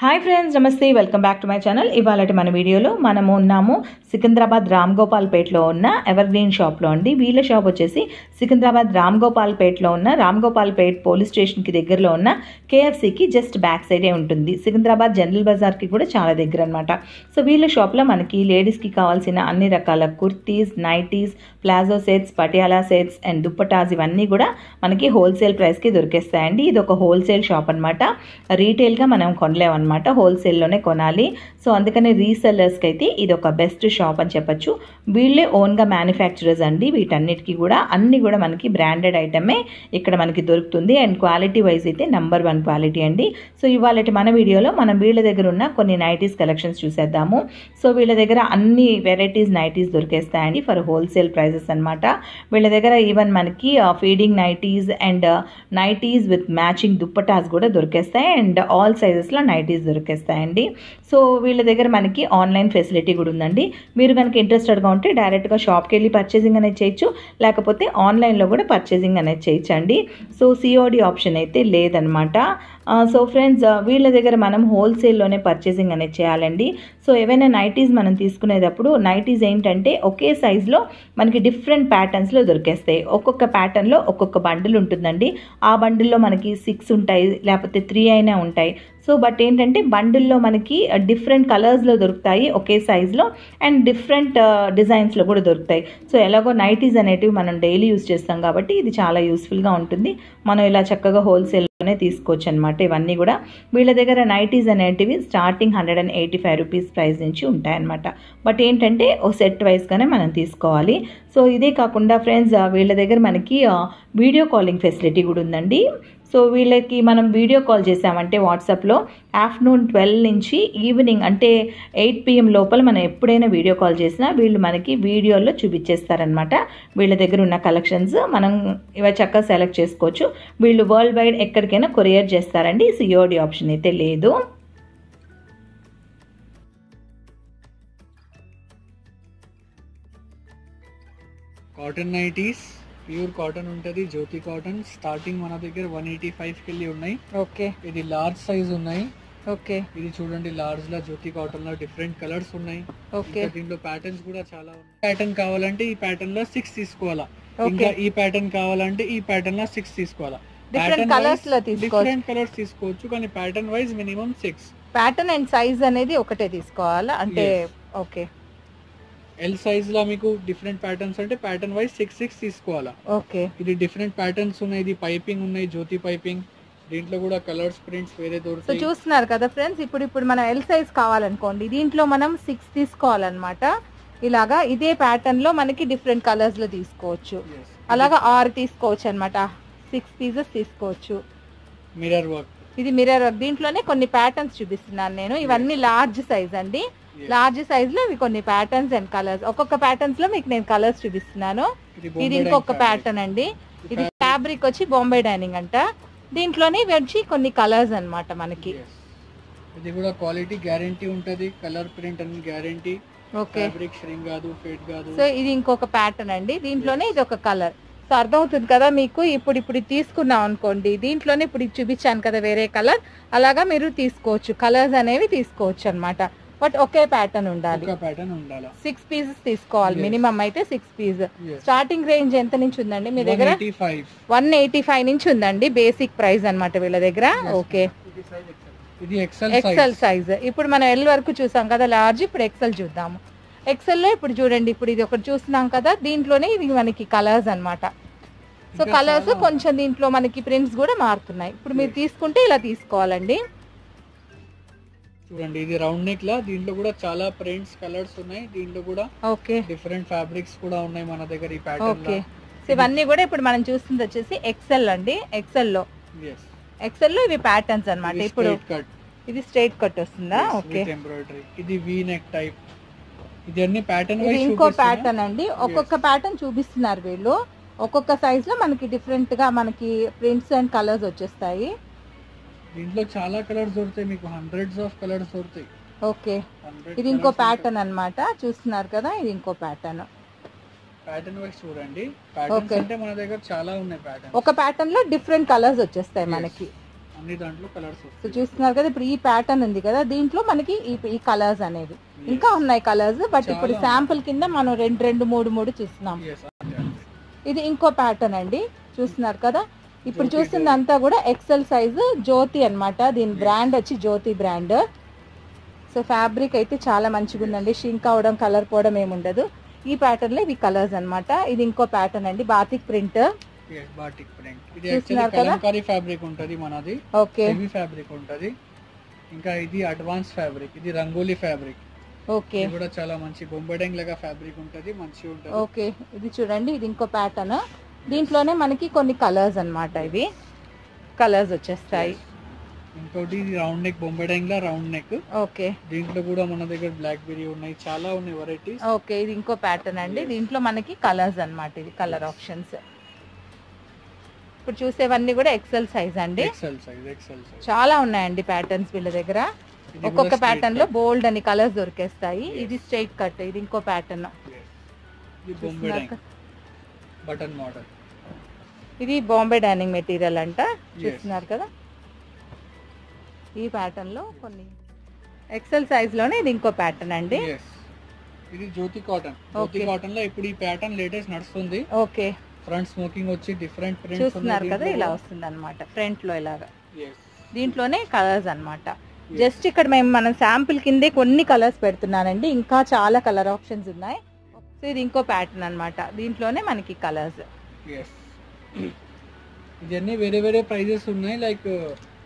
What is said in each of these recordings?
Hi friends నమస్తే. Welcome back to my channel ఇవాళ మన వీడియోలో మనము ఉన్నాము సికింద్రాబాద్ రామ్ గోపాల్పేటలో ఉన్న ఎవర్గ్రీన్ షాప్లో అండి. వీళ్ళ షాప్ వచ్చేసి సికింద్రాబాద్ రామ్ గోపాల్పేటలో ఉన్న రామ్ గోపాల్ పేట్ పోలీస్ స్టేషన్కి దగ్గరలో ఉన్న కేఎఫ్సీకి జస్ట్ బ్యాక్ సైడే ఉంటుంది. సికింద్రాబాద్ జనరల్ బజార్కి కూడా చాలా దగ్గర అనమాట సో వీళ్ళ షాప్లో మనకి లేడీస్కి కావాల్సిన అన్ని రకాల kurtis nighties palazzo sets Patiala sets and dupattas ఇవన్నీ కూడా మనకి హోల్సేల్ ప్రైస్కి దొరికేస్తాయండి. ఇది ఒక హోల్సేల్ షాప్ అనమాట రీటైల్గా మనం కొనలేము అనమాట హోల్సేల్లోనే కొనాలి. సో అందుకనే రీసెల్లర్స్కి అయితే ఇది ఒక బెస్ట్ షాప్ అని చెప్పొచ్చు. వీళ్ళే ఓన్గా మ్యానుఫ్యాక్చరర్స్ అండి. వీటన్నిటికీ కూడా అన్ని కూడా మనకి బ్రాండెడ్ ఐటమే ఇక్కడ మనకి దొరుకుతుంది. అండ్ క్వాలిటీ వైజ్ అయితే నెంబర్ వన్ క్వాలిటీ అండి. సో ఇవాళ మన వీడియోలో మనం వీళ్ళ దగ్గర ఉన్న కొన్ని నైటీస్ కలెక్షన్స్ చూసేద్దాము. సో వీళ్ళ దగ్గర అన్ని వెరైటీస్ నైటీస్ దొరికేస్తాయండి ఫర్ హోల్సేల్ ప్రైజెస్ అనమాట వీళ్ళ దగ్గర ఈవెన్ మనకి feeding nighties and nighties with matching dupattas కూడా దొరికేస్తాయి. అండ్ ఆల్ సైజెస్లో నైటీస్ దొరికేస్తాయండి. సో వీళ్ళ దగ్గర మనకి ఆన్లైన్ ఫెసిలిటీ కూడా ఉందండి. మీరు కనుక ఇంట్రెస్టెడ్గా ఉంటే డైరెక్ట్గా షాప్కి వెళ్ళి పర్చేసింగ్ అనేది చేయొచ్చు. లేకపోతే ఆన్లైన్లో కూడా పర్చేసింగ్ అనేది చేయొచ్చండి. సో సిఓడి ఆప్షన్ అయితే లేదనమాట. సో ఫ్రెండ్స్ వీళ్ళ దగ్గర మనం హోల్సేల్లోనే పర్చేసింగ్ అనేది చేయాలండి. సో ఏవైనా నైటీస్ మనం తీసుకునేటప్పుడు నైటీస్ ఏంటంటే ఒకే సైజులో మనకి డిఫరెంట్ ప్యాటర్న్స్లో దొరికేస్తాయి. ఒక్కొక్క ప్యాటర్న్లో ఒక్కొక్క బండిల్ ఉంటుందండి. ఆ బండిల్లో మనకి సిక్స్ ఉంటాయి లేకపోతే త్రీ అయినా ఉంటాయి. సో బట్ ఏంటంటే బండిల్లో మనకి డిఫరెంట్ కలర్స్లో దొరుకుతాయి ఒకే సైజులో అండ్ డిఫరెంట్ డిజైన్స్లో కూడా దొరుకుతాయి. సో ఎలాగో నైటీస్ అనేటివి మనం డైలీ యూస్ చేస్తాం కాబట్టి ఇది చాలా యూస్ఫుల్గా ఉంటుంది. మనం ఇలా చక్కగా హోల్సేల్ తీసుకోవచ్చు అనమాట ఇవన్నీ కూడా వీళ్ళ దగ్గర నైటీస్ అనేటివి starting hundred and eighty five rupees price నుంచి ఉంటాయన్నమాట. బట్ ఏంటంటే ఓ సెట్ వైస్గానే మనం తీసుకోవాలి. సో ఇదే కాకుండా ఫ్రెండ్స్ వీళ్ళ దగ్గర మనకి వీడియో కాలింగ్ ఫెసిలిటీ కూడా ఉందండి. సో వీళ్ళకి మనం వీడియో కాల్ చేసామంటే వాట్సాప్లో ఆఫ్టర్నూన్ ట్వెల్వ్ నుంచి ఈవినింగ్ అంటే ఎయిట్ పిఎం లోపల మనం ఎప్పుడైనా వీడియో కాల్ చేసినా వీళ్ళు మనకి వీడియోలో చూపించేస్తారనమాట వీళ్ళ దగ్గర ఉన్న కలెక్షన్స్ మనం ఇవి చక్కగా సెలెక్ట్ చేసుకోవచ్చు. వీళ్ళు వరల్డ్ వైడ్ ఎక్కడికైనా కొరియర్ చేస్తారండి. సిఓడి ఆప్షన్ అయితే లేదు. Cotton nighties. ప్యూర్ కాటన్ ఉంటుంది జ్యోతి కాటన్. స్టార్టింగ్ మన దగ్గర వన్ ఎయిటీ ఫైవ్కి వెళ్ళి ఉన్నాయి. ఓకే. ఇది లార్జ్ సైజ్ ఉన్నాయి. ఓకే. ఇది చూడండి లార్జ్లో జ్యోతి కాటన్లో డిఫరెంట్ కలర్స్ ఉన్నాయి. ఓకే. దీంట్లో ప్యాటర్న్స్ కూడా చాలా ఉన్నాయి. ప్యాటర్న్ కావాలంటే ఈ ప్యాటర్న్లో సిక్స్ తీసుకోవాలా. ఇంకా ఈ ప్యాటర్న్ కావాలంటే ఈ ప్యాటర్న్లో సిక్స్ తీసుకోవాలా? డిఫరెంట్ కలర్స్లో తీసుకోవచ్చు. డిఫరెంట్ కలర్స్ తీసుకోవచ్చు కానీ pattern wise minimum six pattern and size అనేది ఒకటే తీసుకోవాలా? అంటే ఓకే. ఎల్ సైజ్లో మీకు డిఫరెంట్ ప్యాటర్న్స్ అంటే ప్యాటర్న్ వైజ్ సిక్స్ సిక్స్ తీసుకోవాలా? ఓకే ఇది డిఫరెంట్ ప్యాటర్న్స్ ఉన్నాయి ఇది పైపింగ్ ఉన్నాయి జ్యోతి పైపింగ్ దీంట్లో కూడా కలర్స్ ప్రింట్స్ వేరే సో చూస్తున్నారు కదా ఫ్రెండ్స్ ఇప్పుడు ఇప్పుడు మనం ఎల్ సైజ్ కావాలనుకోండి దీంట్లో మనం సిక్స్ తీసుకోవాలన్నమాట. ఇలాగా ఇదే ప్యాటర్న్లో మనకి డిఫరెంట్ కలర్స్లో తీసుకోవచ్చు. అలాగా ఆరు తీసుకోవచ్చు అనమాట సిక్స్ పీసెస్ తీసుకోవచ్చు. మిర్రర్ వర్క్ ఇది మిర్రర్ దీంట్లోనే కొన్ని ప్యాటర్న్స్ చూపిస్తున్నాను నేను. ఇవన్నీ లార్జ్ సైజ్ అండి. లార్జ్ సైజ్లో ఇవి కొన్ని ప్యాటర్న్స్ అండ్ కలర్స్ ఒక్కొక్క ప్యాటర్న్స్లో మీకు నేను కలర్స్ చూపిస్తున్నాను. ఇది ఇంకొక ప్యాటర్న్ అండి. ఇది ఫ్యాబ్రిక్ వచ్చి బాంబే డైనింగ్ అంట. దీంట్లోనే వచ్చి కొన్ని కలర్స్ అన్నమాట మనకి. ఇది కూడా క్వాలిటీ గ్యారంటీ ఉంటది. కలర్ ప్రింట్ అని గ్యారంటీ ఓకే ఫ్యాబ్రిక్ షరింగ్ కాదు ఫేడ్ కాదు. సో ఇది ఇంకొక ప్యాటర్న్ అండి. దీంట్లోనే ఇది ఒక కలర్ సో అర్థమవుతుంది కదా మీకు? ఇప్పుడు ఇప్పుడు తీసుకున్నాం అనుకోండి. దీంట్లోనే ఇప్పుడు చూపించాను కదా వేరే కలర్ అలాగా మీరు తీసుకోవచ్చు. కలర్స్ అనేవి తీసుకోవచ్చు అన్నమాట. బట్ ఒకే ప్యాటర్న్ ఉండాలి. సిక్స్ పీసెస్ తీసుకోవాలి. మినిమం అయితే సిక్స్ పీస్ స్టార్టింగ్ రేంజ్ ఎంత నుంచి ఉందండి? మీ దగ్గర? వన్ ఎయిటీ ఫైవ్ నుంచి ఉందండి. బేసిక్ ప్రైస్ అన్నమాట వీళ్ళ దగ్గర. ఓకే ఇది ఎక్సెల్ సైజ్ ఇప్పుడు మనం ఎల్ వరకు చూసాం కదా లార్జ్ ఇప్పుడు ఎక్సెల్ చూద్దాము. ఎక్సెల్లో ఇప్పుడు చూడండి ఇప్పుడు ఇది ఒకటి చూస్తున్నాం కదా దీంట్లోనే ఇవి మనకి కలర్స్ అన్నమాట. సో కలర్స్ కొంచెం దీంట్లో మనకి ప్రింట్స్ కూడా మారుతున్నాయి. ఇప్పుడు మీరు తీసుకుంటే ఇలా తీసుకోవాలండి. చూడండి ఇది రౌండ్ నెక్ లా. దీంట్లో కూడా చాలా ప్రింట్స్ కలర్స్ ఉన్నాయి. దీంట్లో కూడా ఓకే. డిఫరెంట్ ఫ్యాబ్రిక్స్ కూడా ఉన్నాయి మన దగ్గర ఈ ప్యాటర్న్ ఓకే. సో ఇవన్నీ కూడా ఇప్పుడు మనం చూస్తుంది వచ్చేసి ఎక్సెల్ అండి. ఎక్సెల్లో. ఎక్సెల్లో ఇవి ప్యాటర్న్స్ అన్నమాట. ఇప్పుడు ఇది స్ట్రైట్ కట్ వస్తుందా? ఓకే. ఎంబ్రాయిడరీ ఇది వి నెక్ టైప్ ఇది అన్ని ప్యాటర్న్ ఇంకో ప్యాటర్న్ అండి. ఒక్కొక్క ప్యాటర్న్ చూపిస్తున్నారు వీళ్ళు. ఒక్కొక్క సైజ్లో మనకి డిఫరెంట్గా మనకి ప్రింట్స్ అండ్ కలర్స్ వచ్చేస్తాయి. దీంట్లో చాలా కలర్స్ దొరుకుతాయి మీకు హండ్రెడ్స్ ఆఫ్ కలర్స్ దొరుకుతాయి. ఓకే. 100 ఇది ఇంకో ప్యాటర్న్ అన్నమాట. చూస్తున్నారు కదా ఇది ఇంకో ప్యాటర్న్ ప్యాటర్న్ వైజ్ చూడండి. ప్యాటర్న్స్. అంటే మన దగ్గర చాలా ఉన్నాయి ప్యాటర్న్ ఒక ప్యాటర్న్లో డిఫరెంట్ కలర్స్ వచ్చేస్తాయి మనకి. అన్ని దాంట్లో కలర్స్ సో వస్తాయి. చూస్తున్నారు కదా ఇప్పుడు ఈ ప్యాటర్న్ ఉంది కదా దీంట్లో మనకి ఈ కలర్స్ అనేవి. ఇంకా ఉన్నాయి కలర్స్ బట్ ఇప్పుడు. శాంపుల్ కింద మనం రెండు రెండు మూడు మూడు చూస్తున్నాం. ఇది ఇంకో ప్యాటర్న్ అండి. చూస్తున్నారు కదా ఇప్పుడు జ్యోతి చూస్తుంది అంతా కూడా ఎక్సెల్ సైజు జ్యోతి అన్నమాట. దీని బ్రాండ్ వచ్చి జ్యోతి బ్రాండ్ సో ఫ్యాబ్రిక్ అయితే చాలా మంచిగా ఉందండి. షింక్ అవడం కలర్ పోవడం ఏముండదు ఈ ప్యాటర్న్లో ఇవి కలర్స్ అన్నమాట. ఇది ఇంకో ప్యాటర్న్ అండి. Batik print batik? Kalamkari fabric ఉంటది మనది. ఓకే ఫ్యాబ్రిక్ ఉంటది. ఇంకా ఇది అడ్వాన్స్ ఫ్యాబ్రిక్ ఇది రంగోలీ ఫ్యాబ్రిక్ ఓకే కూడా చాలా మంచి బొంబడెంగ్ లాగా ఫ్యాబ్రిక్ ఉంటది. మంచిగా ఉంటది. ఓకే ఇది చూడండి. ఇది ఇంకో ప్యాటర్న్ దీంట్లోనే మనకి కొన్ని కలర్స్ అన్నమాట ఇవి. కలర్స్ వచ్చేస్తాయి. ఇంకోటి రౌండ్ నెక్ బొంబడెంగ్ లా రౌండ్ నెక్. ఓకే. దీంట్లో కూడా మన దగ్గర బ్లాక్ బెర్రీ ఉన్నాయి. చాలా ఉన్నాయి వెరైటీస్ ఓకే ఇది ఇంకో ప్యాటర్న్ అండి. దీంట్లో మనకి కలర్స్ అన్నమాట ఇది కలర్ ఆప్షన్స్. ఇప్పుడు చూసేవన్నీ కూడా ఎక్సెల్ సైజ్ అండి. ఎక్సెల్ సైజ్ ఎక్సెల్ సైజ్ చాలా ఉన్నాయండి ప్యాటర్న్స్ వీళ్ళ దగ్గర. ఒక్కొక్క ప్యాటర్న్లో బోల్డ్ అని కలర్స్ దొరికేస్తాయి. ఇది స్ట్రైట్ కట్ ఇది ఇంకో ప్యాటర్న్ బటన్ మోడల్. ఇది బాంబే డైనింగ్ మెటీరియల్ అంట చూస్తున్నారు కదా. ఈ ప్యాటర్న్లో కొన్ని ఎక్సెల్ సైజ్లోనే ఇది ఇంకో ప్యాటర్న్ అండి. ఇది జ్యోతి కాటన్ జ్యోతి. కాటన్లో ఇప్పుడు ఈ ప్యాటర్న్ లేటెస్ట్ నడుస్తుంది. ఓకే ఫ్రంట్ స్మోకింగ్ వచ్చి డిఫరెంట్ ప్రింట్స్ చూస్తున్నారు కదా ఇలా వస్తుంది అనమాట ఫ్రంట్లో ఇలాగా. దీంట్లోనే కలర్స్ అన్నమాట. జస్ట్ ఇక్కడ మేము మనం శాంపుల్ కిందే కొన్ని కలర్స్ పెడుతున్నానండి ఇంకా చాలా కలర్ ఆప్షన్స్ ఉన్నాయి. సో ఇది ఇంకో ప్యాటర్న్ అన్నమాట దీంట్లోనే మనకి కలర్స్ ఇవన్నీ వేరే వేరే ప్రైజెస్ ఉన్నాయి like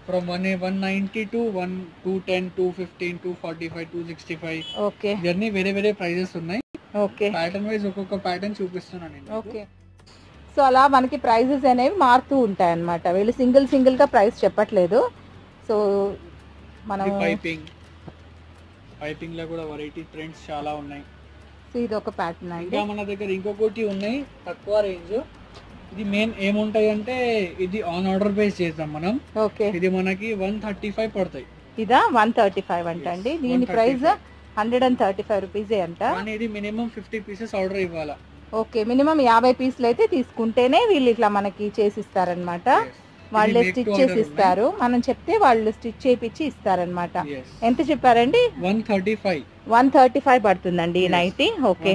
from one one ninety two one two ten two fifteen two forty five two sixty five okay. ఇవన్నీ వేరే వేరే ప్రైజెస్ ఉన్నాయి. ఓకే. ప్యాటర్న్ వైజ్ ఒక్కొక్క ప్యాటర్న్ చూపిస్తున్నాను నేను. ఓకే. సో అలా మనకి ప్రైజెస్ అనేవి మారుతూ ఉంటాయి అన్నమాట వీళ్ళు సింగిల్ సింగిల్గా ప్రైస్ చెప్పట్లేదు. సో మనం పైపింగ్ పైపింగ్లో కూడా వెరైటీ ప్రింట్స్ చాలా ఉన్నాయి. సో ఇది ఒక ప్యాటర్న్ అండి. ఇంకా మన దగ్గర ఇంకొకటి ఉన్నాయి తక్కువ రేంజ్ ఇది మెయిన్ ఏముంటాయి అంటే ఇది ఆన్ ఆర్డర్ బేస్ చేద్దాం మనం. ఓకే ఇది మనకి వన్ థర్టీ ఫైవ్ పడతాయి. ఇదా? వన్ థర్టీ ఫైవ్ అంట అండి దీని 135. Price hundred and thirty five రూపీసే అంట. కానీ ఇది మినిమం ఫిఫ్టీ పీసెస్ ఆర్డర్ ఇవ్వాలా. ఓకే మినిమం యాభై పీసులు అయితే తీసుకుంటేనే వీళ్ళు ఇట్లా మనకి చేసి ఇస్తారనమాట వాళ్ళే స్టిచ్ చేసి ఇస్తారు. మనం చెప్తే వాళ్ళు స్టిచ్ చేపించి ఇస్తారనమాట ఎంత చెప్పారండి? One thirty five one thirty five పడుతుందండి ఈ. Nighty. Okay.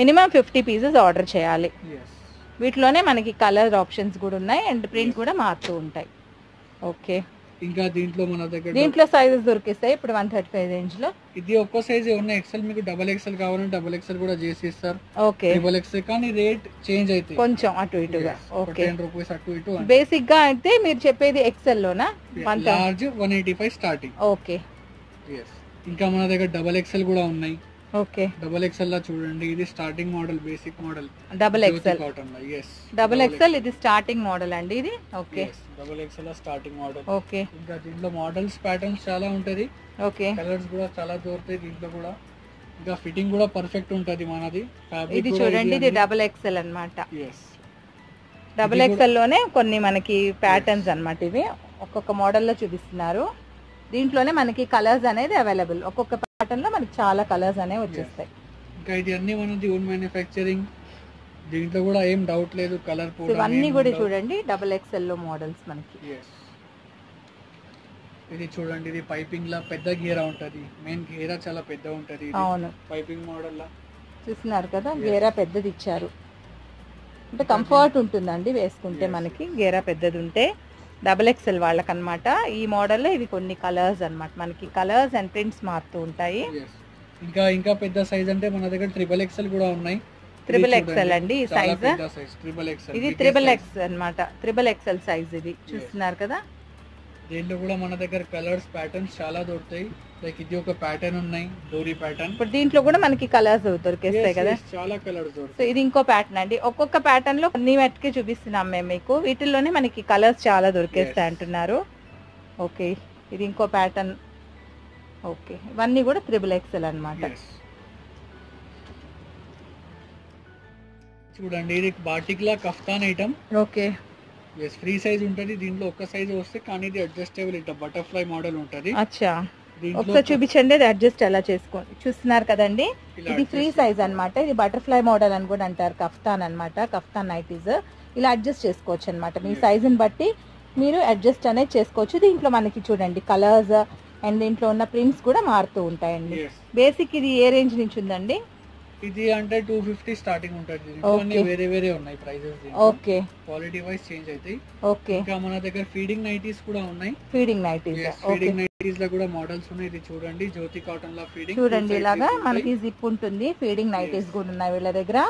Minimum fifty pieces order చేయాలి. వీటిలోనే మనకి కలర్ ఆప్షన్స్ కూడా ఉన్నాయి అండ్ ప్రింట్ కూడా మారుతూ ఉంటాయి. ఓకే. ఇంకా దీంట్లో మన దగ్గర దీంట్లో సైజెస్ దొరికిస్తాయి. ఇప్పుడు వన్ థర్టీ ఫైవ్ రేంజ్లో. ఇది ఒక్కో సైజ్ ఉన్నాయి ఎక్సెల్ మీకు డబల్ ఎక్సెల్ కావాలంటే డబల్ ఎక్సెల్ కూడా చేసి ఇస్తారు ఓకే. ట్రిపుల్ ఎక్సెల్ కానీ రేట్ చేంజ్ అవుతాయి కొంచెం అటు ఇటుగా. ఓకే. టెన్ రూపీస్ అటు ఇటు బేసిక్గా అయితే మీరు చెప్పేది ఎక్సెల్ లోనా? Large one eighty five starting okay. ఇంకా మన దగ్గర డబల్ ఎక్సెల్ కూడా ఉన్నాయి. ఓకే. డబల్ ఎక్సెల్ లా చూడండి. ఇది starting model basic model double XL cotton S double XL ఇది స్టార్టింగ్ మోడల్ అండి ఇది? Okay. Double XL starting model okay. ఇంకా దీంట్లో మోడల్స్ ప్యాటర్న్స్ చాలా ఉంటది ఓకే. కలర్స్ కూడా చాలా దొరుకుతాయి దీంట్లో కూడా. ఇంకా ఫిట్టింగ్ కూడా పర్ఫెక్ట్ ఉంటది మనది. ఇది చూడండి ఇది డబుల్ ఎక్సెల్ అన్నమాట. ఎస్ డబుల్ ఎక్సెల్లోనే కొన్ని మనకి ప్యాటర్న్స్ అన్నమాట ఇవి. ఒక్కొక్క మోడల్లో చూపిస్తున్నారు. దీంట్లోనే మనకి కలర్స్ అనేది అవైలబుల్ ఒక్కొక్క ప్యాటర్న్లో మనకి చాలా కలర్స్ అనేవి వచ్చేస్తాయి. ఇంకా ఇది అన్ని మనది ఓన్ మ్యానుఫ్యాక్చరింగ్ దీంట్లో కూడా ఏం డౌట్ లేదు కలర్ ఇవన్నీ కూడా చూడండి డబుల్ ఎక్సెల్లో మోడల్స్ మనకి. ఇది చూడండి ఇది పైపింగ్ లా పెద్ద గేరా ఉంటది. మెయిన్ గేరా చాలా పెద్ద ఉంటది అవును. పైపింగ్ మోడల్ లా. చూస్తున్నారు కదా గేరా పెద్దది ఇచ్చారు. అంటే కంఫర్ట్ ఉంటుందండి వేసుకుంటే. మనకి గేరా పెద్దది ఉంటే. డబుల్ ఎక్సెల్ వాళ్ళకన్నమాట. ఈ మోడల్లో ఇవి కొన్ని కలర్స్ అన్నమాట. మనకి కలర్స్ అండ్ ప్రింట్స్ మారుతూ ఉంటాయి. ఇంకా ఇంకా పెద్ద సైజ్ అంటే మన దగ్గర ట్రిపుల్ ఎక్సెల్ కూడా ఉన్నాయి. త్రిబుల్ చూడండి. అండి ఈ సైజ్. ఇది త్రిబుల్ ఎక్స్ అన్నమాట. త్రిబుల్ ఎక్సెల్ సైజ్ ఇది. చూస్తున్నారు కదా? దీంట్లో కూడా మన దగ్గర కలర్స్ ప్యాటర్న్స్ చాలా దొరుకుతాయి. లైక్ ఇది ఒక ప్యాటర్న్ ఉన్నాయి డోరీ ప్యాటర్న్ ఇప్పుడు దీంట్లో కూడా మనకి కలర్స్ దొరికేస్తాయి కదా? చాలా కలర్స్ సో దొరుకుతాయి ఇది ఇంకో ప్యాటర్న్ అండి. ఒక్కొక్క ప్యాటర్న్లో కొన్ని మట్టుకే చూపిస్తున్నాం మేము మీకు. వీటిల్లోనే మనకి కలర్స్ చాలా దొరికేస్తాయి. అంటున్నారు. ఓకే ఇది ఇంకో ప్యాటర్న్ ఓకే ఇవన్నీ కూడా త్రిబుల్ ఎక్సెల్ అన్నమాట. Yes. చూడండి ఇది బాటిక్ లా kaftan item okay S free size ఉంటది దీంట్లో ఒక్క సైజ్ వస్తే కానీ ఇది అడ్జస్టబుల్ ఇట్లా బటర్ఫ్లై మోడల్ ఉంటది. అచ్చా. ఒకసారి చూపించండి అది అడ్జస్ట్ ఎలా చేసుకోండి చూస్తున్నారు కదండి? ఇది ఫ్రీ సైజ్ అన్నమాట ఇది బటర్ఫ్లై మోడల్ అని కూడా అంటారు కఫ్తాన్ అన్నమాట కఫ్తాన్ నైటీస్ ఇలా అడ్జస్ట్ చేసుకోవచ్చు అన్నమాట. మీ. సైజుని బట్టి మీరు అడ్జస్ట్ అనేది చేసుకోవచ్చు. దీంట్లో మనకి చూడండి కలర్స్ అండ్ దీంట్లో ఉన్న ప్రింట్స్ కూడా మారుతూ ఉంటాయండి. బేసిక్ ఇది ఏ రేంజ్ నుంచి ఉందండి? ఇది అంటే టూ ఫిఫ్టీ స్టార్టింగ్ ఉంటుంది వేరే వేరే ఉన్నాయి prices okay quality wise change అవుతాయి. ఓకే ఇంకా మన దగ్గర ఫీడింగ్ నైటీస్ కూడా ఉన్నాయి. ఫీడింగ్ నైటీస్ ఫీడింగ్ నైటీస్లో కూడా మోడల్స్ ఉన్నాయి. ఇది చూడండి జ్యోతి కాటన్ లా ఫీడింగ్ చూడండి ఇలాగా మనకి జిప్ ఉంటుంది. ఫీడింగ్ నైటీస్ కూడా ఉన్నాయి వీళ్ళ దగ్గర.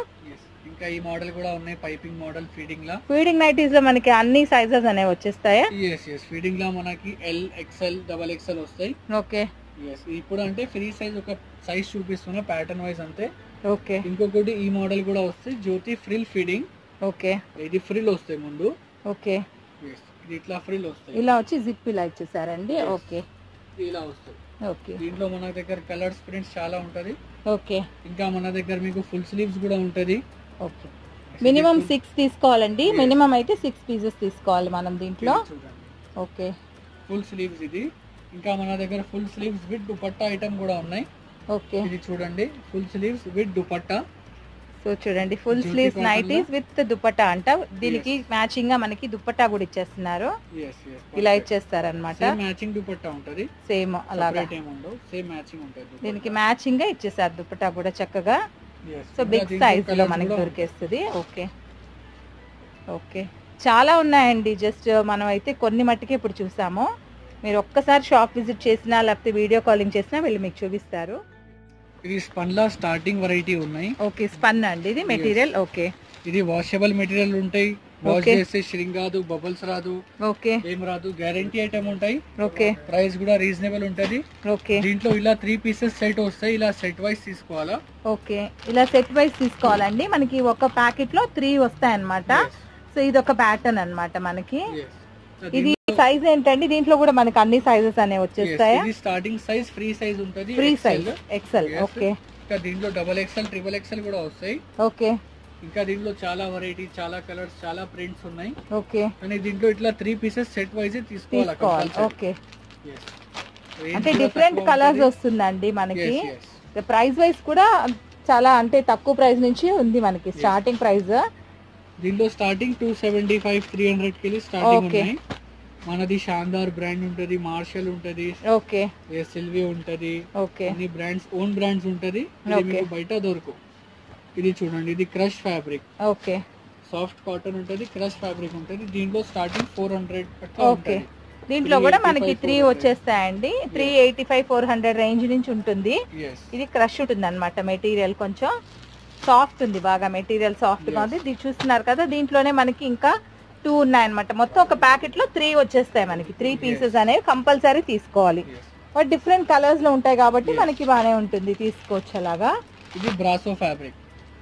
ఇంకా ఈ మోడల్ కూడా ఉన్నాయి పైపింగ్ మోడల్ ఫీడింగ్ లా. ఫీడింగ్ నైటీస్లో మనకి అన్ని సైజెస్ అనేవి వచ్చేస్తాయా? ఎస్ ఎస్ ఫీడింగ్ లా మనకి ఎల్ ఎక్స్ఎల్ డబల్ ఎక్స్ఎల్ వస్తాయి. ఓకే ఎస్ ఇప్పుడు అంటే ఫ్రీ సైజ్ ఒక సైజ్ చూపిస్తున్నా ప్యాటర్న్ వైజ్ అంతే. ఓకే. ఇంకొకటి ఈ మోడల్ కూడా వస్తాయి జ్యోతి ఫ్రిల్ ఫీడింగ్ ఓకే. ఇది ఫ్రిల్ వస్తాయి ముందు. ఓకే. ఇది ఇట్లా ఫ్రిల్ వస్తాయి. ఇలా వచ్చి జిప్ ఇలా ఇచ్చేసారండి. ఓకే. ఇలా వస్తాయి. ఓకే. దీంట్లో మన దగ్గర కలర్స్ ప్రింట్స్ చాలా ఉంటది. ఓకే. ఇంకా మన దగ్గర మీకు ఫుల్ స్లీవ్స్ కూడా ఉంటది. ఓకే. మినిమం సిక్స్ తీసుకోవాలండి. మినిమం అయితే సిక్స్ పీసెస్ తీసుకోవాలి మనం దీంట్లో. ఓకే. ఫుల్ స్లీవ్స్ ఇది. ఇంకా మన దగ్గర full sleeves with dupatta item కూడా ఉన్నాయి. ఓకే ఇది చూడండి full sleeves with dupatta so చూడండి full sleeves? Nighties with dupatta అంట. దీనికి మ్యాచింగ్గా మనకి దుపట్టా కూడా ఇచ్చేస్తున్నారు. ఇలా ఇచ్చేస్తారనమాట మ్యాచింగ్ దుపట్టా ఉంటది. సేమ్ అలాగా. సేమ్ మ్యాచింగ్ ఉంటది దీనికి మ్యాచింగ్గా ఇచ్చేసారు దుపట్టా కూడా చక్కగా. Yes. సో బిగ్ సైజ్లో మనకి దొరికేస్తుంది. ఓకే ఓకే చాలా ఉన్నాయండి. జస్ట్ మనం అయితే కొన్ని మట్టుకే ఇప్పుడు చూసాము. మీరు ఒక్కసారి షాప్ విజిట్ చేసినా లేకపోతే వీడియో కాలింగ్ చేసినా వీళ్ళు మీకు చూపిస్తారు. ఇది స్పన్ లా స్టార్టింగ్ వెరైటీ ఉన్నాయి. ఓకే స్పన్ అండి ఇది మెటీరియల్? ఓకే. ఇది వాషబుల్ మెటీరియల్ ఉంటాయి. వాష్. చేస్తే కాదు బబుల్స్ రాదు ఓకే. ఏం రాదు గ్యారంటీ ఐటమ్ ఉంటాయి. ఓకే. ప్రైస్ కూడా రీజనబుల్ ఉంటది. ఓకే. దీంట్లో ఇలా త్రీ పీసెస్ సెట్ వస్తాయి. ఇలా సెట్ వైస్ తీసుకోవాలా? ఓకే. ఇలా సెట్ వైజ్ తీసుకోవాలండి. మనకి ఒక ప్యాకెట్లో త్రీ వస్తాయి అన్నమాట సో ఇది ఒక ప్యాటర్న్ అన్నమాట మనకి. ఇది సైజ్ ఏంటండి? దీంట్లో కూడా మనకి అన్ని సైజెస్ అనేవి వచ్చేస్తాయా? స్టార్టింగ్ సైజ్ ఫ్రీ సైజ్ ఉంటది. ఫ్రీ. Size XL. ఓకే ఇంకా దీంట్లో డబల్ ఎక్స్ఎల్ ట్రిపుల్ ఎక్స్ఎల్ కూడా వస్తాయి. ఓకే ఇంకా దీంట్లో చాలా వెరైటీ చాలా కలర్స్ చాలా ప్రింట్స్ ఉన్నాయి. ఓకే కానీ దీంట్లో ఇట్లా త్రీ పీసెస్ సెట్ వైజ్ తీసుకోవాలి ఓకే. అంటే డిఫరెంట్ కలర్స్. వస్తుందండి మనకి. ప్రైస్ వైజ్ కూడా చాలా అంటే తక్కువ ప్రైస్ నుంచి ఉంది మనకి స్టార్టింగ్ ప్రైస్ దీంట్లో starting two seventy five three హండ్రెడ్కి స్టార్టింగ్. ఉన్నాయి. మనది షాందార్ బ్రాండ్ ఉంటది మార్షల్ ఉంటది ఓకే. సిల్వి ఉంటది ఓకే. అన్ని బ్రాండ్స్ ఓన్ బ్రాండ్స్ ఉంటది ఇది Okay. మీకు బయట దొరకు. ఇది చూడండి ఇది crush fabric okay. Soft cotton ఉంటది క్రష్ ఫ్యాబ్రిక్ ఉంటది దీంట్లో స్టార్టింగ్ ఫోర్ హండ్రెడ్ ఓకే. దీంట్లో కూడా 385, మనకి త్రీ 400. వచ్చేస్తాయండి. Three eighty five four hundred range నుంచి ఉంటుంది. ఇది క్రష్ ఉంటుంది అనమాట మెటీరియల్ కొంచెం సాఫ్ట్ ఉంది బాగా మెటీరియల్ సాఫ్ట్గా ఉంది. చూస్తున్నారు కదా దీంట్లోనే మనకి ఇంకా టూ ఉన్నాయన్నమాట. మొత్తం ఒక ప్యాకెట్లో త్రీ వచ్చేస్తాయి మనకి. త్రీ పీసెస్ అనేవి కంపల్సరీ తీసుకోవాలి. బట్ డిఫరెంట్ కలర్స్లో ఉంటాయి కాబట్టి మనకి బాగానే ఉంటుంది. తీసుకోవచ్చు అలాగా ఇది brasso fabric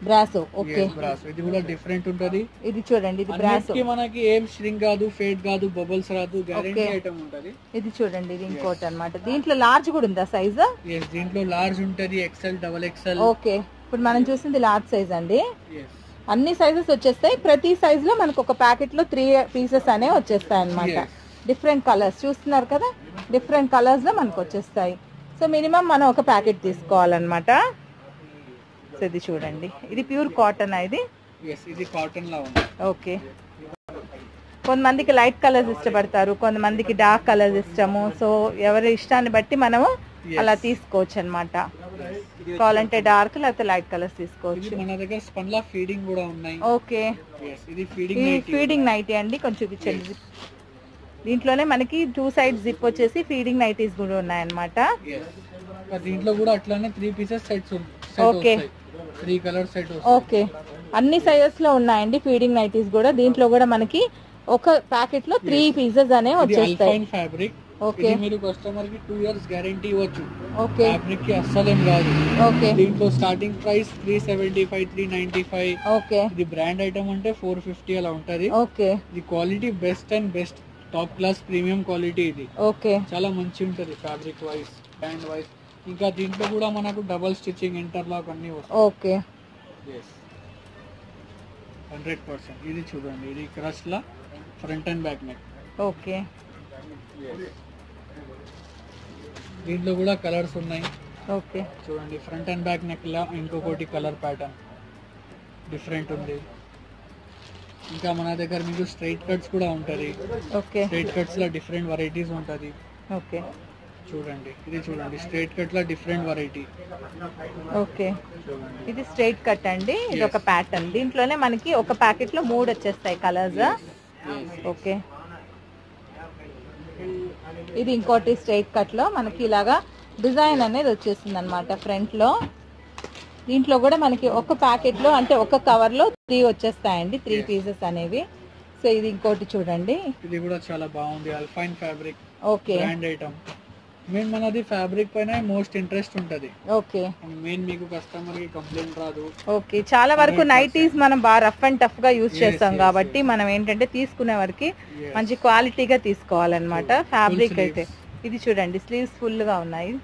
brasso okay brasso ఇది కూడా డిఫరెంట్ ఉంటది. ఇది చూడండి ఇది బ్రాసో మనకి ఏం స్ట్రింగ్ కాదు ఫేడ్ కాదు బబుల్స్ రాదు గ్యారంటీ. ఐటమ్ ఉంటది. ఇది చూడండి ఇది ఇంకోటి అన్నమాట. దీంట్లో లార్జ్ కూడా ఉందా సైజ్ దీంట్లో లార్జ్ ఉంటది ఎక్సెల్ డబల్ ఎక్సెల్ ఓకే ఇప్పుడు మనం చూసింది లార్జ్ సైజ్ అండి. అన్ని సైజెస్ వచ్చేస్తాయి. ప్రతి సైజ్లో మనకు ఒక ప్యాకెట్లో త్రీ పీసెస్ అనేవి వచ్చేస్తాయి అన్నమాట. Yes. డిఫరెంట్ కలర్స్ చూస్తున్నారు కదా? డిఫరెంట్ కలర్స్లో మనకు వచ్చేస్తాయి. సో మినిమం మనం ఒక ప్యాకెట్ తీసుకోవాలన్నమాట. సో ఇది చూడండి. ఇది ప్యూర్ కాటన్ ఇది? ఓకే కొంతమందికి లైట్ కలర్స్ ఇష్టపడతారు. కొంతమందికి డార్క్ కలర్స్ ఇష్టము. సో ఎవరి ఇష్టాన్ని బట్టి మనము. అలా తీసుకోవచ్చు అనమాట కావాలంటే డార్క్ లేకపోతే లైట్ కలర్స్ తీసుకోవచ్చు. మన దగ్గర స్పన్ లా ఫీడింగ్ కూడా ఉన్నాయి. ఓకే. ఇది ఫీడింగ్ నైటీ అండి కొంచెం చూపించండి. దీంట్లోనే మనకి టూ సైడ్ జిప్ వచ్చేసి ఫీడింగ్ నైటీస్ కూడా ఉన్నాయన్నమాట. దీంట్లో కూడా అట్లానే త్రీ పీసెస్ సెట్స్. వస్తాయి. Three colour set okay. అన్ని సైజెస్లో ఉన్నాయండి ఫీడింగ్ నైటీస్ కూడా. దీంట్లో కూడా మనకి ఒక ప్యాకెట్లో త్రీ పీసెస్ అనేవి వచ్చేస్తాయి. ఫ్యాబ్రిక్ ఓకే ఇది మీరు కస్టమర్కి టూ ఇయర్స్ గ్యారంటీ ఇవ్వచ్చు ఓకే ఫ్యాబ్రిక్కి అస్సలేం రాదు ఓకే దీంట్లో starting price three seventy five three ninety five okay ఇది బ్రాండ్ ఐటమ్ అంటే ఫోర్ ఫిఫ్టీ అలా ఉంటది ఓకే ఇది quality best and best top class premium quality ఇది ఓకే చాలా మంచి ఉంటది ఫ్యాబ్రిక్ వైజ్ బ్రాండ్ వైజ్ ఇంకా దీంట్లో కూడా మనకు డబల్ స్టిచ్చింగ్ ఇంటర్లాక్ అన్ని వస్తాయి ఓకే హండ్రెడ్ పర్సెంట్ ఇది చూడండి ఇది crush law front and back neck okay దీంట్లో కూడా కలర్స్ ఉన్నాయి. ఓకే. చూడండి ఫ్రంట్ అండ్ బ్యాక్ నెక్ లా ఇంకొకటి కలర్ ప్యాటర్న్. డిఫరెంట్ ఉంది. ఇంకా మన దగ్గర మీకు స్ట్రైట్ కట్స్ కూడా ఉంటది. ఓకే. స్ట్రైట్ కట్స్లో డిఫరెంట్ వెరైటీస్ ఉంటది. ఓకే. చూడండి ఇది చూడండి స్ట్రైట్ కట్లో డిఫరెంట్ వెరైటీ ఓకే. ఇది స్ట్రైట్ కట్ అండి ఇది ఒక ప్యాటర్న్. దీంట్లోనే మనకి ఒక ప్యాకెట్లో మూడు వచ్చేస్తాయి కలర్స్. ఓకే. ఇది ఇంకోటి స్ట్రైట్ కట్లో మనకి ఇలాగా డిజైన్ అనేది వచ్చేసింది అనమాట ఫ్రంట్లో. దీంట్లో కూడా మనకి ఒక ప్యాకెట్లో అంటే ఒక కవర్లో త్రీ వచ్చేస్తాయండి త్రీ పీసెస్ అనేవి. సో ఇది ఇంకోటి చూడండి. ఇది కూడా చాలా బాగుంది alpine fabric okay. Brand item. Main మనది ఫ్యాబ్రిక్ పైన మోస్ట్ ఇంట్రెస్ట్ ఉంటది. ఓకే మెయిన్ మీకు కస్టమర్కి కంప్లైంట్ రాదు. ఓకే చాలా వరకు నైటీస్ మనం బాగా రఫ్ అండ్ టఫ్గా యూజ్ చేస్తాం కాబట్టి మనం ఏంటంటే తీసుకునే వరకు. మంచి క్వాలిటీగా తీసుకోవాలన్నమాట. ఫ్యాబ్రిక్. అయితే. ఇది చూడండి స్లీవ్స్ ఫుల్గా ఉన్నాయి.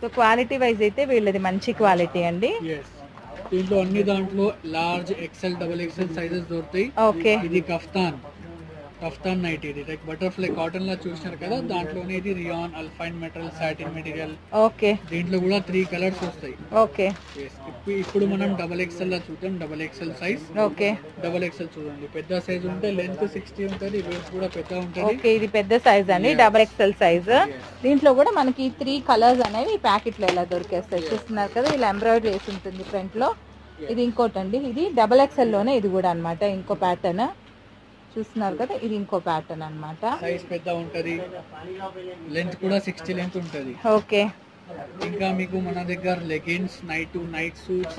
సో క్వాలిటీ వైజ్ అయితే వీళ్ళది మంచి క్వాలిటీ అండి. దీంట్లో అన్ని దాంట్లో large XL double XL sizes దొరుకుతాయి. ఓకే ఇది కఫ్తాన్. కఫ్తాన్ నైట్ ఇది. లైక్ బటర్ఫ్లై కాటన్ లా చూసినారు కదా దాంట్లోనే ఇది rayon alpine metal satin material. Okay. దీంట్లో కూడా త్రీ కలర్స్ వస్తాయి. ఓకే. ఇప్పుడు మనం డబల్ ఎక్సెల్ లా చూద్దాం. Double XL size okay. Double XL చూడండి. పెద్ద సైజ్ ఉంటే లెంత్ సిక్స్టీ ఉంటుంది వెయిట్ కూడా పెద్ద ఉంటుంది. ఓకే ఇది పెద్ద సైజ్ అండి. డబల్ ఎక్స్ఎల్ సైజ్ దీంట్లో కూడా మనకి త్రీ కలర్స్ అనేవి ప్యాకెట్లో ఇలా దొరికేస్తాయి. చూస్తున్నారు కదా ఇలా ఎంబ్రాయిడరీ వేసి ఉంటుంది ఫ్రంట్లో. ఇది ఇంకోటి అండి ఇది డబల్ ఎక్స్ఎల్లోనే ఇది కూడా అన్నమాట ఇంకో ప్యాటర్న్ చూస్తున్నారు కదా ఇది ఇంకో ప్యాటర్న్ అన్నమాట. సైజ్ పెద్ద ఉంటది. లెంత్ కూడా సిక్స్టీ లెంత్ ఉంటది. ఓకే. ఇంకా మీకు మన దగ్గర లెగిన్స్ నైట్ నైట్ సూట్స్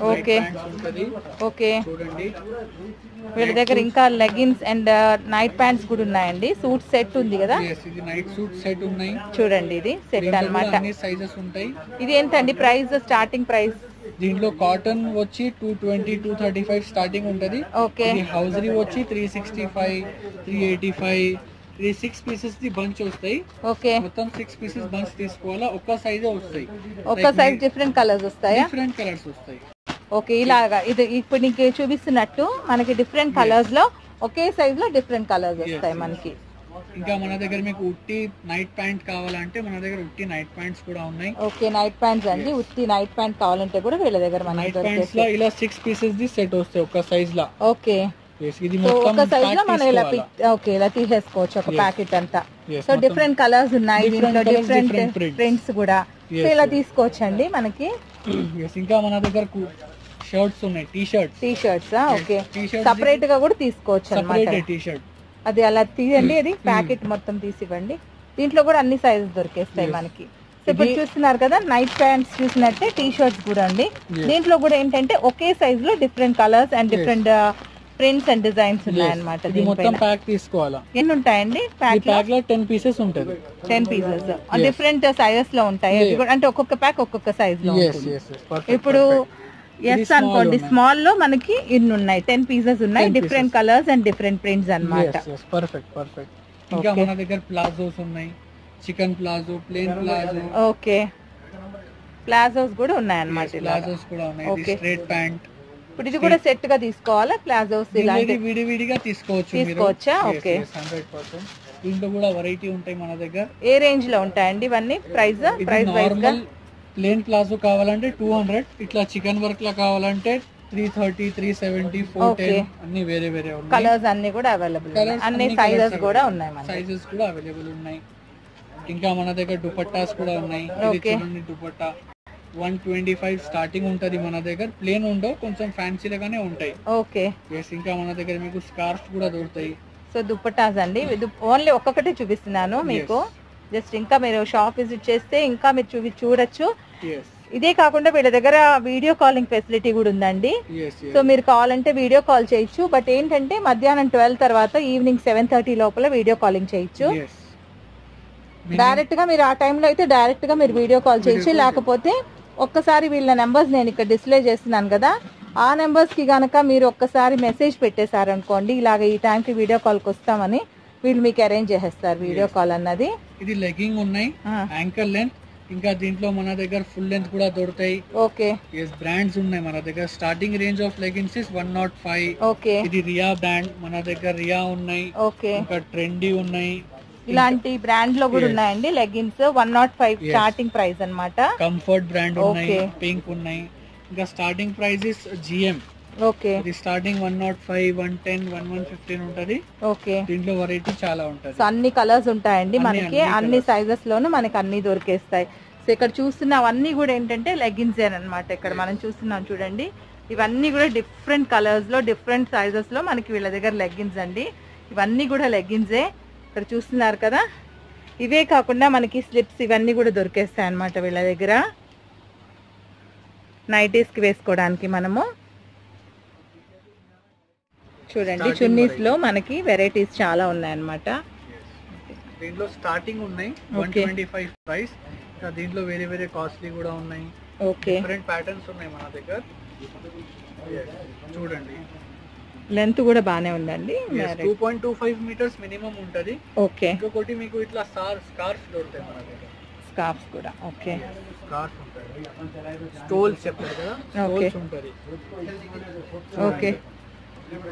ఉంటది. ఓకే. చూడండి. వీళ్ళ దగ్గర ఇంకా లెగిన్స్ అండ్ నైట్ ప్యాంట్స్ కూడా ఉన్నాయండి. సూట్ సెట్ ఉంది కదా? ఇది నైట్ సూట్ సెట్ ఉన్నాయి. చూడండి ఇది సెట్ అన్నమాట. సైజెస్ ఉంటాయి. ఇది ఎంతండి ప్రైస్ స్టార్టింగ్ ప్రైస్ దీంట్లో కాటన్ వచ్చి two twenty two thirty five starting ఉంటది. హౌజరీ వచ్చి three sixty five three eighty five three six pieces the bunch వస్తాయి. ఓకే మొత్తం సిక్స్ పీసెస్ బంచ్ తీసుకోవాలా? ఒక్క సైజే వస్తాయి. ఒక్క సైజ్ డిఫరెంట్ కలర్స్ వస్తాయా? డిఫరెంట్ కలర్స్ వస్తాయి. ఓకే ఇలాగా. ఇది ఇప్పుడు నీకు చూపిస్తున్నట్టు మనకి డిఫరెంట్ కలర్స్లో ఒకే సైజ్లో డిఫరెంట్ కలర్స్ వస్తాయి మనకి. ఇంకా మన దగ్గర మీకు ఉట్టి నైట్ ప్యాంట్ కావాలంటే మన దగ్గర ఉట్టి నైట్ ప్యాంట్స్ కూడా ఉన్నాయి. ఓకే నైట్ ప్యాంట్స్ అండి. ఉత్తి నైట్ ప్యాంట్ కావాలంటే కూడా వీళ్ళ దగ్గర మనకి నైట్ ప్యాంట్స్లో ఇలా సిక్స్ పీసెస్ ది సెట్ వస్తాయి ఒక సైజ్ లా. ఓకే. ఇది ఒక సైజ్లో మనం ఇలా ఓకే ఇలా తీసేసుకోవచ్చు ఒక. ప్యాకెట్ అంతా. సో డిఫరెంట్ కలర్స్ ఉన్నాయి దీంట్లో డిఫరెంట్. ప్రింట్స్ కూడా. సో ఇలా yes. తీసుకోవచ్చు అండి మనకి ఇంకా మన దగ్గర షర్ట్స్ ఉన్నాయి T shirts T shirts okay. సపరేట్గా కూడా తీసుకోవచ్చు అన్నమాట టీ షర్ట్ అది అలా తీయండి అది ప్యాకెట్ మొత్తం తీసివ్వండి. దీంట్లో కూడా అన్ని సైజెస్ దొరికేస్తాయి మనకి. సో ఇప్పుడు చూస్తున్నారు కదా నైట్ ప్యాంట్స్ చూసినట్టే టీ షర్ట్స్ కూడా అండి. దీంట్లో కూడా ఏంటంటే ఒకే సైజ్లో different colours and different prints and designs ఉన్నాయన్నమాట మొత్తం ప్యాక్ తీసుకోవాలా? ఎన్ని ఉంటాయండి? ప్యాక్లో? టెన్ పీసెస్ ఉంటది. టెన్ పీసెస్ డిఫరెంట్ సైజెస్లో ఉంటాయి. అంటే ఒక్కొక్క ప్యాక్ ఒక్కొక్క సైజ్లో ఇప్పుడు ఎస్ అనుకోండి. స్మాల్లో మనకి ఇన్ని ఉన్నాయి. టెన్ పీసెస్ ఉన్నాయి. Different colours and different prints అన్నమాట. పర్ఫెక్ట్ పర్ఫెక్ట్ ఇంకా మన దగ్గర ప్లాజోస్ ఉన్నాయి. Chikan palazzo plain palazzo okay palazzos కూడా ఉన్నాయి అన్నమాట ప్లాజోస్ కూడా ఉన్నాయి. Okay. స్ట్రైట్ ప్యాంట్ ఇప్పుడు ఇది కూడా సెట్గా తీసుకోవాలా? ప్లాజోస్ ఇలాంటి విడివిడిగా తీసుకోవచ్చు తీసుకోవచ్చా? Okay. హండ్రెడ్ పర్సెంట్ దీంట్లో కూడా వెరైటీ ఉంటాయి మన దగ్గర. ఏ రేంజ్లో ఉంటాయండి ఇవన్నీ? ప్రైస్ ప్రైస్ వైజ్గా? ప్లేన్ ప్లాజో కావాలంటే టూ హండ్రెడ్ ఇట్లా చికెన్ వర్క్ లా కావాలంటే three thirty three seventy four. Ten అన్ని వేరే వేరే ఉన్నాయి. కలర్స్ అన్ని కూడా అవైలబుల్ అన్ని సైజెస్ కూడా ఉన్నాయి సైజెస్ కూడా అవైలబుల్ ఉన్నాయి. ఇంకా మన దగ్గర దుపట్టాస్ కూడా ఉన్నాయి. ఇది Okay. చూడండి dupatta. One twenty five starting ఉంటది మన దగ్గర. ప్లేన్ ఉండవు కొంచెం ఫ్యాన్సీలుగానే ఉంటాయి. ఓకే ఎస్ ఇంకా మన దగ్గర మీకు స్కార్ఫ్ కూడా దొరుకుతాయి. సో దుప్పటాస్ అండి. ఓన్లీ ఒక్కొక్కటి చూపిస్తున్నాను మీకు. జస్ట్ ఇంకా మీరు షాప్ విజిట్ చేస్తే ఇంకా మీరు చూపి చూడొచ్చు. ఇదే కాకుండా వీళ్ళ దగ్గర వీడియో కాలింగ్ ఫెసిలిటీ కూడా ఉందండి. సో మీరు కావాలంటే వీడియో కాల్ చేయొచ్చు. బట్ ఏంటంటే మధ్యాహ్నం ట్వెల్వ్ తర్వాత ఈవినింగ్ సెవెన్ థర్టీ లోపల వీడియో కాలింగ్ చేయొచ్చు. డైరెక్ట్గా మీరు ఆ టైంలో అయితే డైరెక్ట్గా మీరు వీడియో కాల్ చేయొచ్చు. లేకపోతే ఒక్కసారి వీళ్ళ నెంబర్స్ నేను ఇక్కడ డిస్ప్లే చేస్తున్నాను కదా. ఆ నెంబర్స్కి గనక మీరు ఒక్కసారి మెసేజ్ పెట్టేశారనుకోండి ఇలాగ ఈ టైంకి వీడియో కాల్కి వస్తామని వీళ్ళు మీకు అరేంజ్ చేసేస్తారు వీడియో కాల్ అన్నది. ఇది లెగ్గింగ్ ఉన్నాయి ఆ, యాంకల్ లెంత్ ఇంకా దీంట్లో మన దగ్గర ఫుల్ లెంత్ కూడా దొరుకుతాయి. ఓకే. ఎస్ బ్రాండ్స్ ఉన్నాయి మన దగ్గర. Starting range of leggings is one not five okay. ఇది రియా బ్రాండ్ మన దగ్గర రియా ఉన్నాయి. ఓకే. ఇంకా ట్రెండీ ఉన్నాయి. ఇలాంటి బ్రాండ్లో కూడా ఉన్నాయండి leggings one not five. Starting price అన్నమాట. కంఫర్ట్ బ్రాండ్ ఉన్నాయి. పింక్ ఉన్నాయి. ఇంకా starting price is GM okay. ఇది starting one not five one ten one one fifteen ఉంటది. ఓకే. దీంట్లో వెరైటీ చాలా ఉంటది. సో అన్ని కలర్స్ ఉంటాయండి మనకి. అన్ని. సైజెస్ లోను మనకి అన్ని దొరికేస్తాయి. సో ఇక్కడ చూస్తున్నవన్నీ కూడా ఏంటంటే లెగ్గిన్స్ అన్నమాట ఇక్కడ. మనం చూస్తున్నాం చూడండి. ఇవన్నీ కూడా డిఫరెంట్ కలర్స్లో డిఫరెంట్ సైజెస్లో మనకి వీళ్ళ దగ్గర లెగ్గిన్స్ అండి. ఇవన్నీ కూడా లెగ్గిన్సే ఇక్కడ చూస్తున్నారు కదా. ఇవే కాకుండా మనకి స్లిప్స్ ఇవన్నీ కూడా దొరికేస్తాయి అన్నమాట వీళ్ళ దగ్గర. నైటీస్కి వేసుకోవడానికి మనము. చూడండి Starting చున్నీస్లో మనకి వెరైటీస్ చాలా ఉన్నాయన్నమాట. దీంట్లో స్టార్టింగ్ ఉన్నాయి వన్. ట్వంటీ ఫైవ్ ప్రైస్ దీంట్లో వేరే వేరే కాస్ట్లీ కూడా ఉన్నాయి. ఓకే డిఫరెంట్ ప్యాటర్న్స్ ఉన్నాయి మన దగ్గర. చూడండి. లెంత్ కూడా బాగానే ఉందండి two point two five metres minimum ఉంటది. ఓకే ఇంకొకటి మీకు ఇట్లా స్టార్ స్కార్ఫ్ దొరుకుతాయి మన దగ్గర. స్కార్ఫ్స్ కూడా ఓకే స్కార్ఫ్ ఉంటుంది స్టోల్స్ చెప్తారు కదా. స్టోల్స్ ఉంటుంది. ఓకే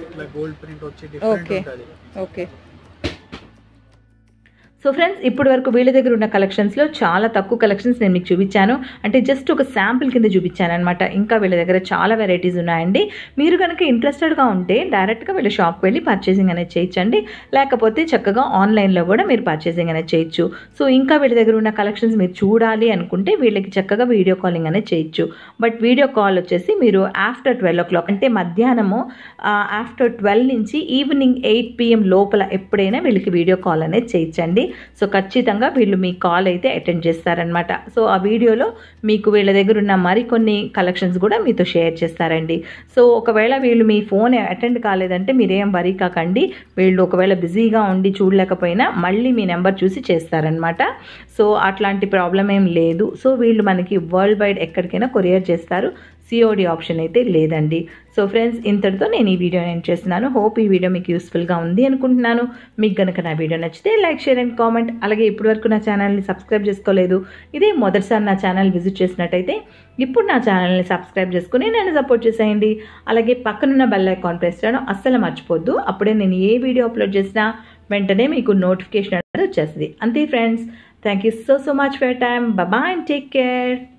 ఇట్లా గోల్డ్ ప్రింట్ వచ్చి డిఫరెంట్ Okay. ఉంటుంది ఓకే సో ఫ్రెండ్స్ ఇప్పటి వరకు వీళ్ళ దగ్గర ఉన్న కలెక్షన్స్లో చాలా తక్కువ కలెక్షన్స్ నేను మీకు చూపించాను. అంటే జస్ట్ ఒక శాంపుల్ కింద చూపించాను అనమాట ఇంకా వీళ్ళ దగ్గర చాలా వెరైటీస్ ఉన్నాయండి. మీరు కనుక ఇంట్రెస్టెడ్గా ఉంటే డైరెక్ట్గా వీళ్ళ షాప్కి వెళ్ళి పర్చేసింగ్ అనేది చేయొచ్చండి లేకపోతే చక్కగా ఆన్లైన్లో కూడా మీరు పర్చేసింగ్ అనేది చేయొచ్చు. సో ఇంకా వీళ్ళ దగ్గర ఉన్న కలెక్షన్స్ మీరు చూడాలి అనుకుంటే వీళ్ళకి చక్కగా వీడియో కాలింగ్ అనేది చేయొచ్చు. బట్ వీడియో కాల్ వచ్చేసి మీరు ఆఫ్టర్ ట్వెల్వ్ ఓ క్లాక్ అంటే మధ్యాహ్నము ఆఫ్టర్ ట్వెల్వ్ నుంచి ఈవినింగ్ ఎయిట్ పిఎం లోపల ఎప్పుడైనా వీళ్ళకి వీడియో కాల్ అనేది చేయొచ్చండి సో ఖచ్చితంగా వీళ్ళు మీ కాల్ అయితే అటెండ్ చేస్తారనమాట సో ఆ వీడియోలో మీకు వీళ్ళ దగ్గర ఉన్న మరికొన్ని కలెక్షన్స్ కూడా మీతో షేర్ చేస్తారండి. సో ఒకవేళ వీళ్ళు మీ ఫోన్ అటెండ్ కాలేదంటే మీరేం వరీ కాకండి. వీళ్ళు ఒకవేళ బిజీగా ఉండి చూడలేకపోయినా మళ్ళీ మీ నెంబర్ చూసి చేస్తారనమాట సో అట్లాంటి ప్రాబ్లం ఏం లేదు. సో వీళ్ళు మనకి వరల్డ్ వైడ్ ఎక్కడికైనా కొరియర్ చేస్తారు. సిఓడి ఆప్షన్ అయితే లేదండి. సో ఫ్రెండ్స్ ఇంతటితో నేను ఈ వీడియో నేను చేస్తున్నాను. హోప్ ఈ వీడియో మీకు యూస్ఫుల్గా ఉంది అనుకుంటున్నాను. మీకు కనుక నా వీడియో నచ్చితే లైక్ షేర్ అండ్ కామెంట్. అలాగే ఇప్పటివరకు నా ఛానల్ని సబ్స్క్రైబ్ చేసుకోలేదు. ఇదే మొదటిసారి నా ఛానల్ విజిట్ చేసినట్టయితే ఇప్పుడు నా ఛానల్ని సబ్స్క్రైబ్ చేసుకుని నన్ను సపోర్ట్ చేసేయండి. అలాగే పక్కనున్న బెల్ ఐకాన్ ప్రెస్ చేయడం అస్సలు మర్చిపోద్దు. అప్పుడే నేను ఏ వీడియో అప్లోడ్ చేసినా వెంటనే మీకు నోటిఫికేషన్ అనేది వచ్చేస్తుంది. అంతే friends. Thank you so, so much for your time. Bye-bye and take care.